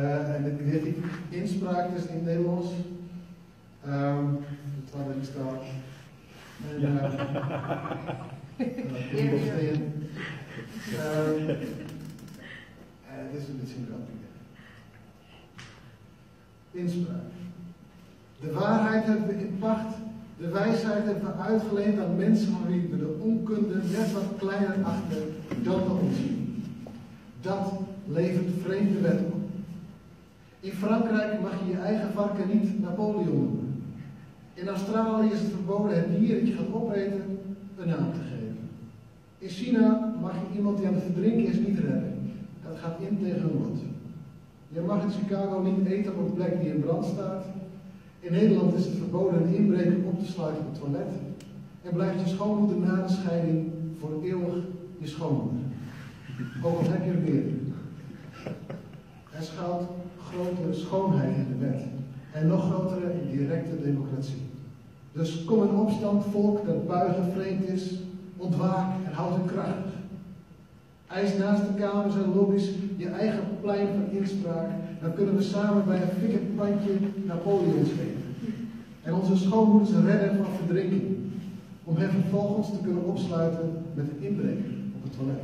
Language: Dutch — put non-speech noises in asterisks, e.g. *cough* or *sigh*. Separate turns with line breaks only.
Uh, en dit heet inspraak dus in *laughs* het Nederlands. Um, dat waar ik sta. En, uh, uh, um, uh, dit is een beetje grappig. Inspraak. De waarheid hebben we in pacht. De wijsheid hebben we uitgeleend aan mensen van wie we de onkunde net wat kleiner achter dan we ons zien. Dat levert vreemde wet op. In Frankrijk mag je je eigen varken niet Napoleon noemen. In Australië is het verboden het dier dat je gaat opeten een naam te geven. In China mag je iemand die aan het verdrinken is niet redden. Dat gaat in tegen. Je mag in Chicago niet eten op een plek die in brand staat. In Nederland is het verboden een inbreker op te sluiten op het toilet. En blijft je schoonmoeder na de scheiding voor eeuwig je schoonmoeder. Ook al heb je er weer. Er schuilt grotere schoonheid in de wet. En nog grotere directe democratie. Dus kom in opstand, volk dat buigen vreemd is. Ontwaak en houd u krachtig. Eis naast de kamers en lobby's je eigen plein van inspraak. Dan kunnen we samen bij een fikkerpandje Napoleon geven. En onze schoonmoeders redden van verdrinking. Om hen vervolgens te kunnen opsluiten met een inbreker op het toilet.